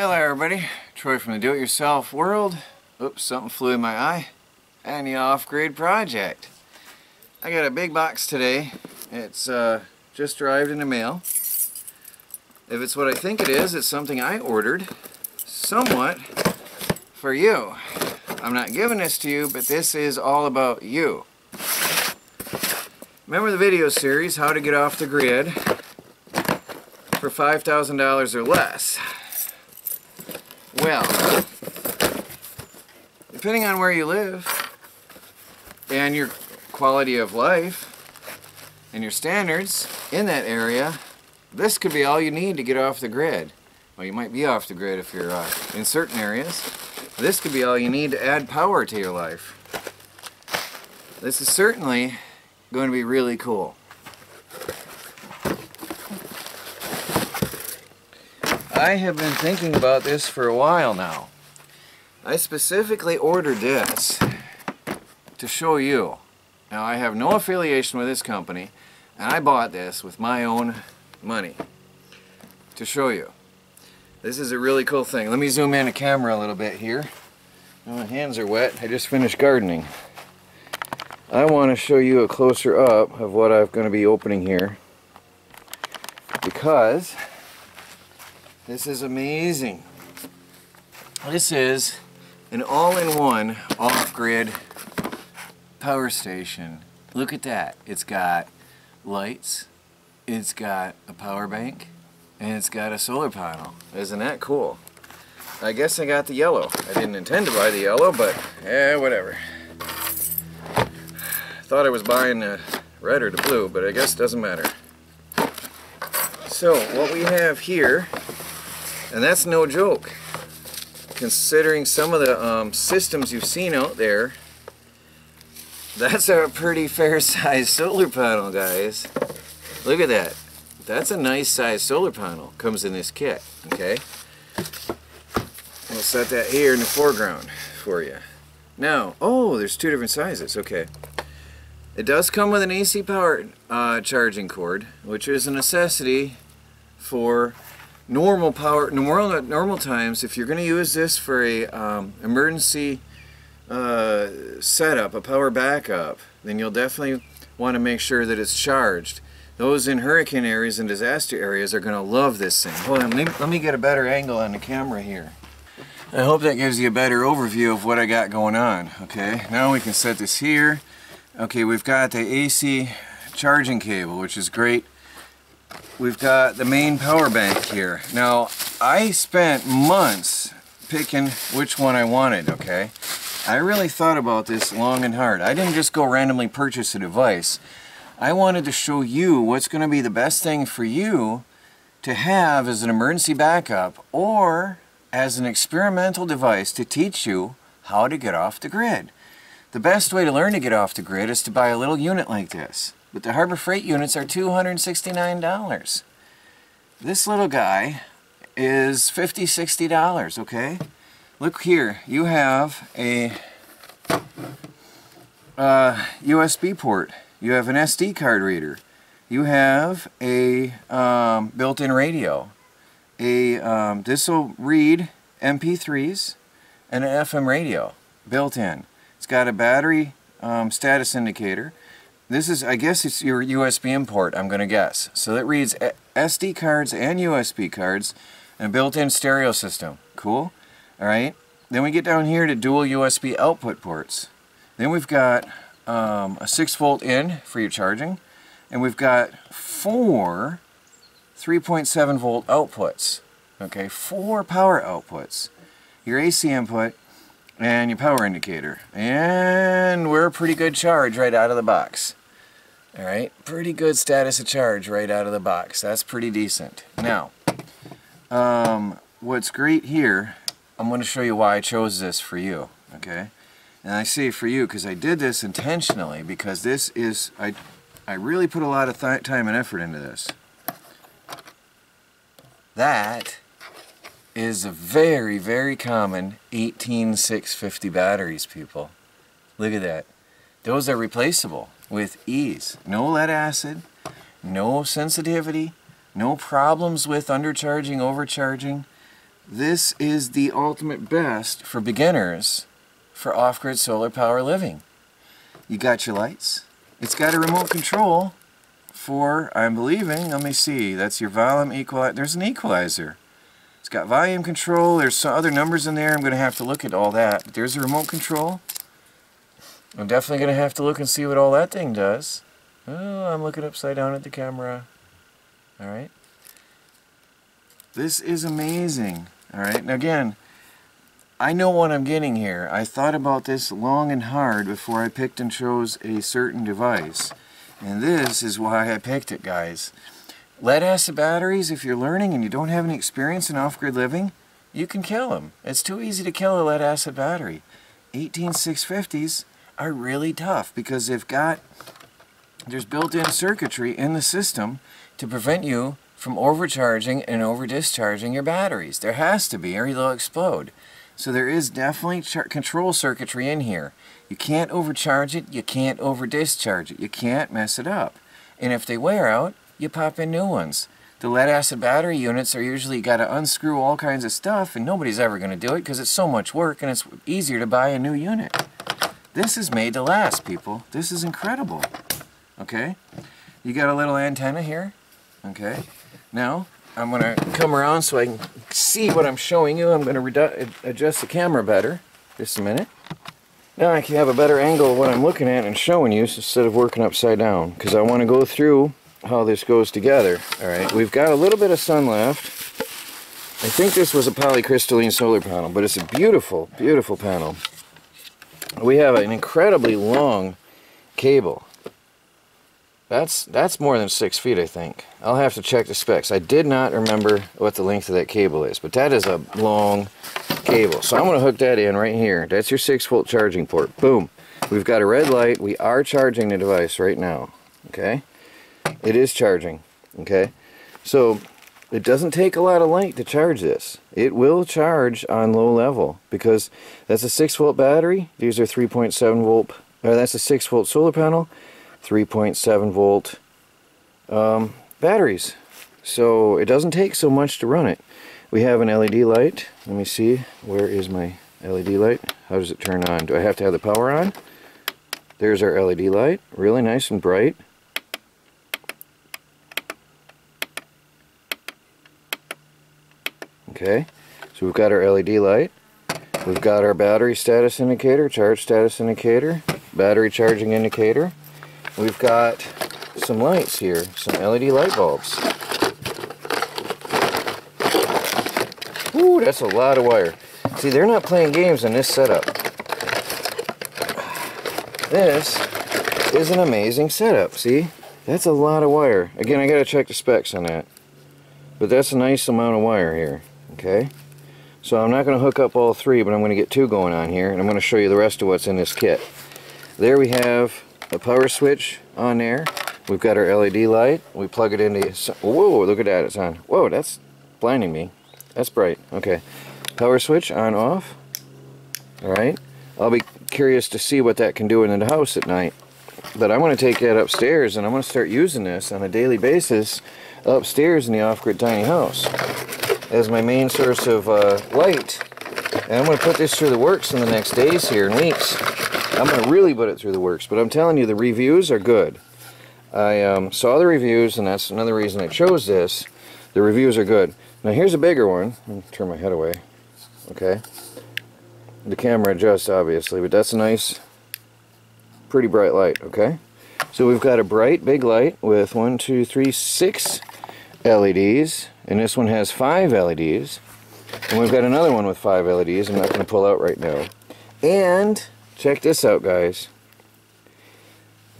Hello everybody, Troy from the Do-It-Yourself World. Oops, something flew in my eye. And the off-grid project. I got a big box today. It's uh, just arrived in the mail. If it's what I think it is, it's something I ordered somewhat for you. I'm not giving this to you, but this is all about you. Remember the video series, How to Get Off the Grid for $5,000 or less. Well, depending on where you live and your quality of life and your standards in that area, this could be all you need to get off the grid. Well, you might be off the grid if you're uh, in certain areas. This could be all you need to add power to your life. This is certainly going to be really cool. I have been thinking about this for a while now. I specifically ordered this to show you. Now I have no affiliation with this company and I bought this with my own money to show you. This is a really cool thing. Let me zoom in the camera a little bit here. Oh, my hands are wet. I just finished gardening. I want to show you a closer up of what I'm going to be opening here because this is amazing. This is an all-in-one off-grid power station. Look at that. It's got lights, it's got a power bank, and it's got a solar panel. Isn't that cool? I guess I got the yellow. I didn't intend to buy the yellow, but eh, whatever. Thought I was buying the red or the blue, but I guess it doesn't matter. So, what we have here and that's no joke. Considering some of the um, systems you've seen out there, that's a pretty fair sized solar panel, guys. Look at that. That's a nice sized solar panel. Comes in this kit, okay? We'll set that here in the foreground for you. Now, oh, there's two different sizes, okay. It does come with an AC power uh, charging cord, which is a necessity for normal power, normal, normal times, if you're going to use this for a um, emergency uh, setup, a power backup, then you'll definitely want to make sure that it's charged. Those in hurricane areas and disaster areas are going to love this thing. Hold on, let me, let me get a better angle on the camera here. I hope that gives you a better overview of what I got going on. Okay, now we can set this here. Okay, we've got the AC charging cable, which is great we've got the main power bank here. Now, I spent months picking which one I wanted, okay? I really thought about this long and hard. I didn't just go randomly purchase a device. I wanted to show you what's going to be the best thing for you to have as an emergency backup or as an experimental device to teach you how to get off the grid. The best way to learn to get off the grid is to buy a little unit like this. But the Harbor Freight units are $269. This little guy is $50, $60, okay? Look here, you have a uh, USB port. You have an SD card reader. You have a um, built-in radio. A um, This will read MP3s and an FM radio built in. It's got a battery um, status indicator. This is, I guess it's your USB import, I'm going to guess. So that reads SD cards and USB cards and built-in stereo system. Cool? Alright. Then we get down here to dual USB output ports. Then we've got um, a 6 volt in for your charging. And we've got four 3.7 volt outputs. Okay, four power outputs. Your AC input, and your power indicator. And we're a pretty good charge right out of the box. Alright, pretty good status of charge right out of the box. That's pretty decent. Now, um, what's great here, I'm going to show you why I chose this for you. Okay? And I say for you because I did this intentionally because this is, I, I really put a lot of time and effort into this. That is a very, very common 18650 batteries, people. Look at that. Those are replaceable with ease. No lead acid, no sensitivity, no problems with undercharging, overcharging. this is the ultimate best for beginners for off-grid solar power living. You got your lights. It's got a remote control for, I'm believing, let me see, that's your volume equalizer. There's an equalizer. It's got volume control. There's some other numbers in there. I'm going to have to look at all that. There's a remote control. I'm definitely going to have to look and see what all that thing does. Oh, I'm looking upside down at the camera. Alright. This is amazing. Alright, now again, I know what I'm getting here. I thought about this long and hard before I picked and chose a certain device. And this is why I picked it, guys. Lead acid batteries, if you're learning and you don't have any experience in off-grid living, you can kill them. It's too easy to kill a lead acid battery. 18650s are really tough because they've got, there's built-in circuitry in the system to prevent you from overcharging and over-discharging your batteries. There has to be, or they'll explode. So there is definitely control circuitry in here. You can't overcharge it, you can't over-discharge it, you can't mess it up. And if they wear out, you pop in new ones. The lead acid battery units are usually got to unscrew all kinds of stuff and nobody's ever going to do it because it's so much work and it's easier to buy a new unit. This is made to last, people. This is incredible. Okay? You got a little antenna here. Okay? Now, I'm going to come around so I can see what I'm showing you. I'm going to adjust the camera better. Just a minute. Now I can have a better angle of what I'm looking at and showing you instead of working upside down. Because I want to go through how this goes together. Alright, we've got a little bit of sun left. I think this was a polycrystalline solar panel, but it's a beautiful, beautiful panel. We have an incredibly long cable. That's that's more than six feet, I think. I'll have to check the specs. I did not remember what the length of that cable is, but that is a long cable. So I'm going to hook that in right here. That's your 6 volt charging port. Boom. We've got a red light. We are charging the device right now. Okay it is charging okay? So it doesn't take a lot of light to charge this. It will charge on low level because that's a 6 volt battery. These are 3.7 volt or that's a 6 volt solar panel 3.7 volt um, batteries. So it doesn't take so much to run it. We have an LED light. Let me see where is my LED light? How does it turn on? Do I have to have the power on? There's our LED light really nice and bright Okay, so we've got our LED light. We've got our battery status indicator, charge status indicator, battery charging indicator. We've got some lights here, some LED light bulbs. Ooh, that's a lot of wire. See, they're not playing games in this setup. This is an amazing setup, see? That's a lot of wire. Again, I gotta check the specs on that. But that's a nice amount of wire here okay. So I'm not going to hook up all three but I'm going to get two going on here and I'm going to show you the rest of what's in this kit. There we have a power switch on there. We've got our LED light. We plug it into whoa look at that it's on. Whoa that's blinding me. That's bright. Okay. Power switch on off. Alright I'll be curious to see what that can do in the house at night. But I'm going to take that upstairs and I'm going to start using this on a daily basis upstairs in the off-grid tiny house as my main source of uh, light. And I'm going to put this through the works in the next days here and weeks. I'm going to really put it through the works, but I'm telling you the reviews are good. I um, saw the reviews, and that's another reason I chose this. The reviews are good. Now here's a bigger one. turn my head away. Okay. The camera adjusts, obviously, but that's a nice, pretty bright light, okay? So we've got a bright, big light with one, two, three, six LEDs and this one has five LEDs and we've got another one with five LEDs I'm not going to pull out right now. And check this out guys.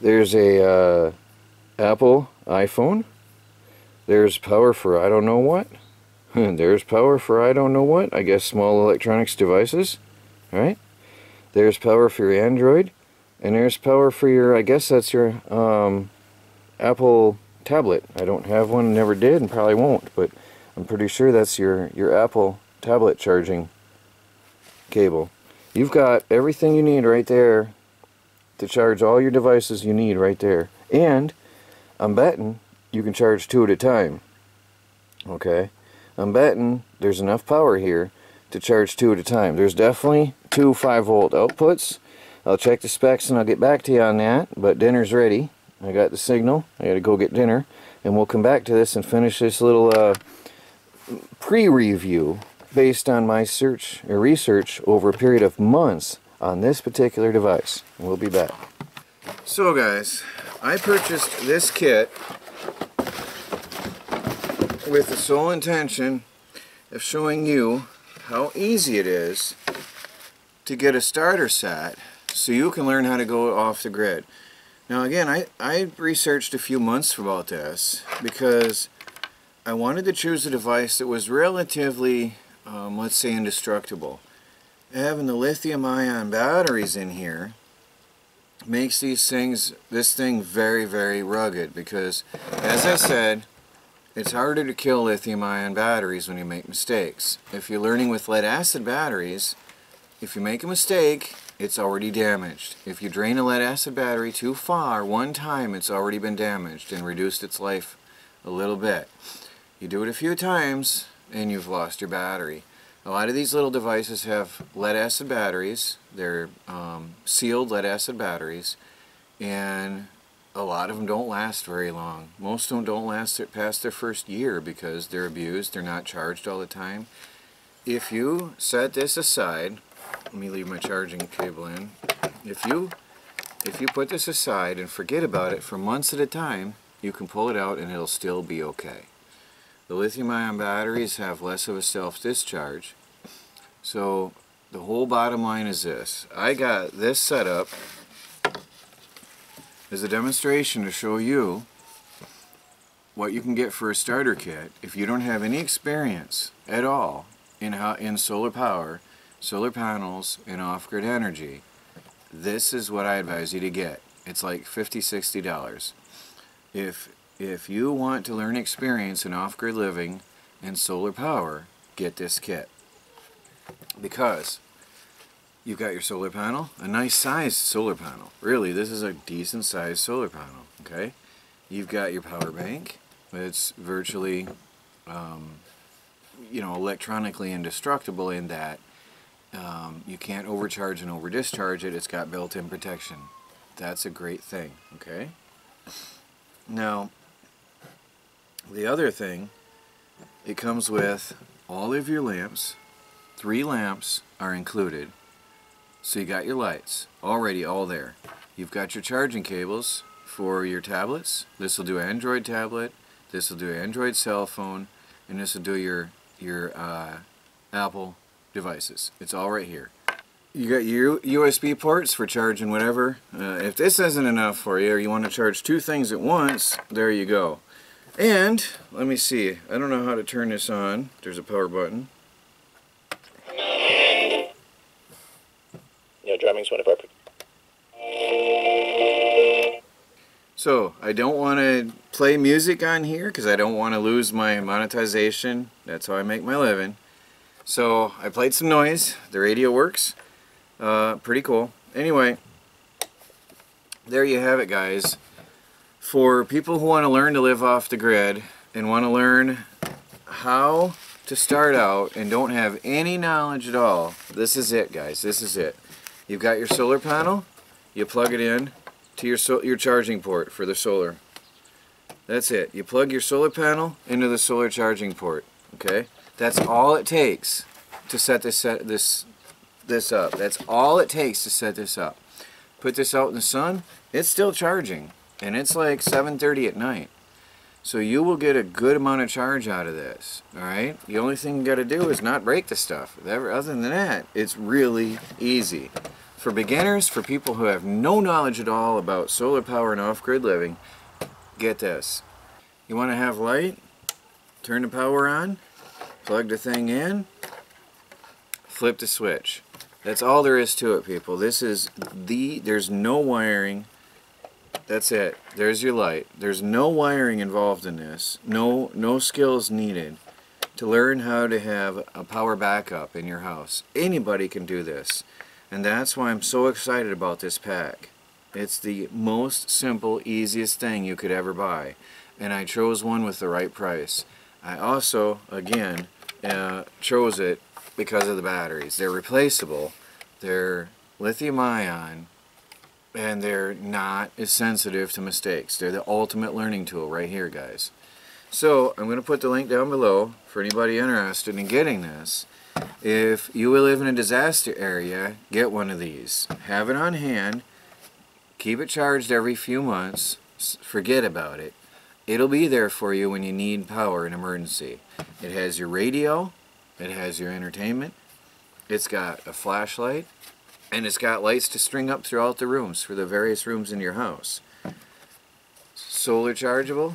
There's a uh, Apple iPhone. There's power for I don't know what. There's power for I don't know what I guess small electronics devices right? There's power for your Android and there's power for your I guess that's your um, Apple tablet. I don't have one, never did, and probably won't, but I'm pretty sure that's your, your Apple tablet charging cable. You've got everything you need right there to charge all your devices you need right there. And I'm betting you can charge two at a time. Okay? I'm betting there's enough power here to charge two at a time. There's definitely two 5 volt outputs. I'll check the specs and I'll get back to you on that, but dinner's ready. I got the signal. I gotta go get dinner, and we'll come back to this and finish this little uh, pre-review based on my search or research over a period of months on this particular device. We'll be back. So guys, I purchased this kit with the sole intention of showing you how easy it is to get a starter set so you can learn how to go off the grid. Now again, I, I researched a few months about this because I wanted to choose a device that was relatively, um, let's say, indestructible. Having the lithium ion batteries in here makes these things, this thing very, very rugged because, as I said, it's harder to kill lithium ion batteries when you make mistakes. If you're learning with lead acid batteries, if you make a mistake, it's already damaged. If you drain a lead acid battery too far, one time it's already been damaged and reduced its life a little bit. You do it a few times and you've lost your battery. A lot of these little devices have lead acid batteries. They're um, sealed lead acid batteries and a lot of them don't last very long. Most of them don't last past their first year because they're abused, they're not charged all the time. If you set this aside let me leave my charging cable in. If you if you put this aside and forget about it for months at a time, you can pull it out and it'll still be okay. The lithium ion batteries have less of a self-discharge. So the whole bottom line is this. I got this set up as a demonstration to show you what you can get for a starter kit if you don't have any experience at all in, how, in solar power solar panels and off-grid energy, this is what I advise you to get. It's like 50 $60. If, if you want to learn experience in off-grid living and solar power, get this kit. Because you've got your solar panel, a nice sized solar panel. Really, this is a decent sized solar panel, okay? You've got your power bank. It's virtually, um, you know, electronically indestructible in that um, you can't overcharge and over discharge it. It's got built-in protection. That's a great thing, okay? Now, the other thing, it comes with all of your lamps. Three lamps are included. So you got your lights already all there. You've got your charging cables for your tablets. This will do Android tablet. This will do Android cell phone. And this will do your, your uh, Apple devices. It's all right here. You got your USB ports for charging whatever. Uh, if this isn't enough for you, or you want to charge two things at once, there you go. And, let me see, I don't know how to turn this on. There's a power button. Yeah, drumming's one of our... So, I don't want to play music on here because I don't want to lose my monetization. That's how I make my living. So I played some noise. The radio works. Uh, pretty cool. Anyway, there you have it, guys. For people who want to learn to live off the grid and want to learn how to start out and don't have any knowledge at all, this is it, guys. This is it. You've got your solar panel. You plug it in to your so your charging port for the solar. That's it. You plug your solar panel into the solar charging port. Okay. That's all it takes to set this this this up. That's all it takes to set this up. Put this out in the sun, it's still charging, and it's like 7:30 at night. So you will get a good amount of charge out of this. All right. The only thing you got to do is not break the stuff. Other than that, it's really easy. For beginners, for people who have no knowledge at all about solar power and off-grid living, get this. You want to have light? Turn the power on plug the thing in, flip the switch. That's all there is to it, people. This is the, there's no wiring. That's it. There's your light. There's no wiring involved in this. No, no skills needed to learn how to have a power backup in your house. Anybody can do this. And that's why I'm so excited about this pack. It's the most simple, easiest thing you could ever buy. And I chose one with the right price. I also, again, uh, chose it because of the batteries. They're replaceable. They're lithium ion and they're not as sensitive to mistakes. They're the ultimate learning tool right here, guys. So I'm going to put the link down below for anybody interested in getting this. If you live in a disaster area, get one of these. Have it on hand. Keep it charged every few months. Forget about it. It'll be there for you when you need power in emergency. It has your radio. It has your entertainment. It's got a flashlight. And it's got lights to string up throughout the rooms for the various rooms in your house. Solar chargeable.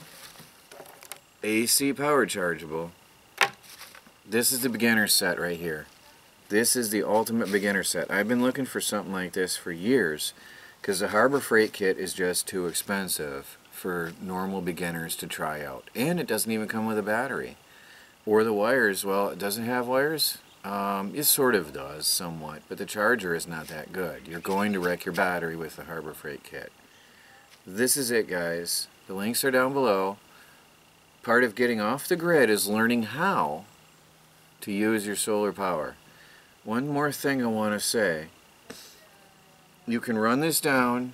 AC power chargeable. This is the beginner set right here. This is the ultimate beginner set. I've been looking for something like this for years because the Harbor Freight kit is just too expensive for normal beginners to try out. And it doesn't even come with a battery. Or the wires, well, it doesn't have wires. Um, it sort of does, somewhat, but the charger is not that good. You're going to wreck your battery with the Harbor Freight kit. This is it, guys. The links are down below part of getting off the grid is learning how to use your solar power. One more thing I want to say. You can run this down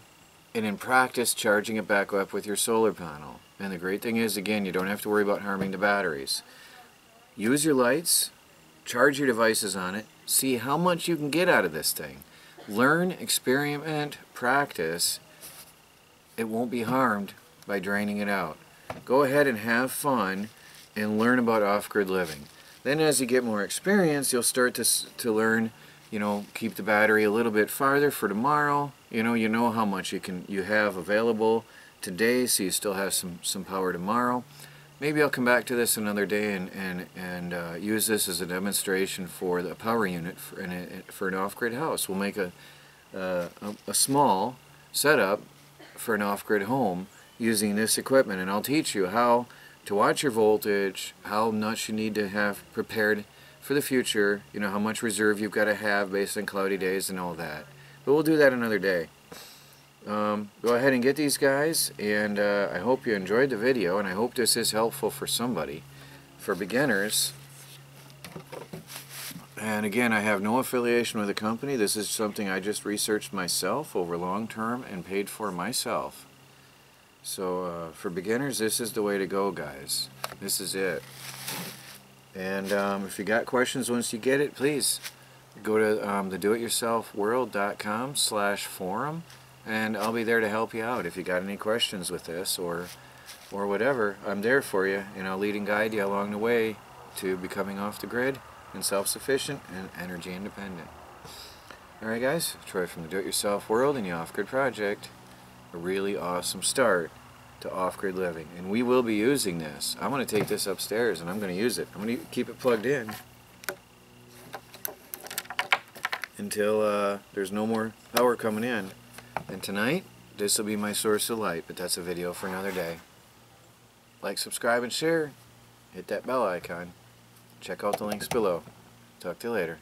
and in practice charging it back up with your solar panel. And the great thing is, again, you don't have to worry about harming the batteries. Use your lights, charge your devices on it, see how much you can get out of this thing. Learn, experiment, practice. It won't be harmed by draining it out go ahead and have fun and learn about off-grid living. Then as you get more experience, you'll start to, to learn, you know, keep the battery a little bit farther for tomorrow. You know, you know how much you can you have available today, so you still have some, some power tomorrow. Maybe I'll come back to this another day and, and, and uh, use this as a demonstration for the power unit for an, for an off-grid house. We'll make a, uh, a, a small setup for an off-grid home using this equipment and I'll teach you how to watch your voltage, how much you need to have prepared for the future, you know, how much reserve you've got to have based on cloudy days and all that. But we'll do that another day. Um, go ahead and get these guys and uh, I hope you enjoyed the video and I hope this is helpful for somebody. For beginners, and again, I have no affiliation with the company. This is something I just researched myself over long term and paid for myself. So uh, for beginners, this is the way to go, guys. This is it. And um, if you got questions once you get it, please go to um, the doityourselfworld.com slash forum and I'll be there to help you out if you got any questions with this or or whatever. I'm there for you and I'll lead and guide you along the way to becoming off the grid and self-sufficient and energy independent. Alright guys, Troy from the Do-It-Yourself World and the Off Grid Project a really awesome start to off-grid living. And we will be using this. I'm going to take this upstairs and I'm going to use it. I'm going to keep it plugged in until uh, there's no more power coming in. And tonight, this will be my source of light, but that's a video for another day. Like, subscribe, and share. Hit that bell icon. Check out the links below. Talk to you later.